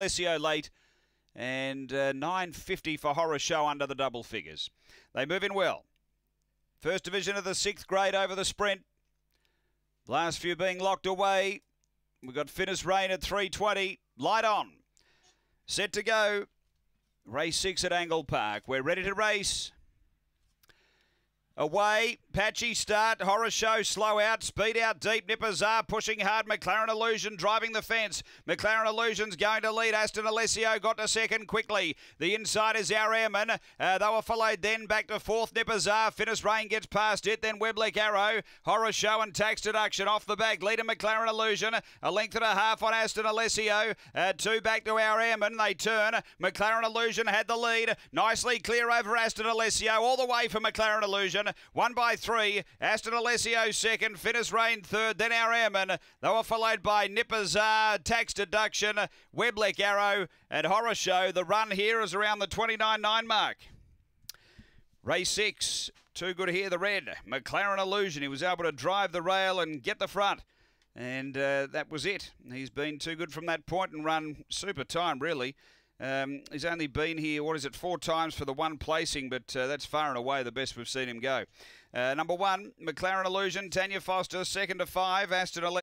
Alessio late and uh, 950 for Horror Show under the double figures. They move in well. First division of the sixth grade over the sprint. Last few being locked away. We've got Finis Rain at 320. Light on. Set to go. Race six at Angle Park. We're ready to race. Away, patchy start, horror show, slow out, speed out deep. Nippers are pushing hard. McLaren Illusion driving the fence. McLaren Illusion's going to lead. Aston Alessio got to second quickly. The inside is our airman. Uh, they were followed then back to fourth. Nippers are, Finis Rain gets past it. Then Webleck Arrow, horror show and tax deduction off the back. Leader McLaren Illusion, a length and a half on Aston Alessio. Uh, two back to our airman. They turn. McLaren Illusion had the lead. Nicely clear over Aston Alessio. All the way for McLaren Illusion. One by three. Aston Alessio second. Finis Rain third. Then our airmen. They were followed by Nippazar, Tax Deduction, Webleck Arrow, and Horror Show. The run here is around the 29.9 mark. Race six. Too good here, the red. McLaren Illusion. He was able to drive the rail and get the front. And uh, that was it. He's been too good from that point and run super time, really. Um, he's only been here, what is it, four times for the one placing, but uh, that's far and away the best we've seen him go. Uh, number one, McLaren Illusion, Tanya Foster, second to five, Aston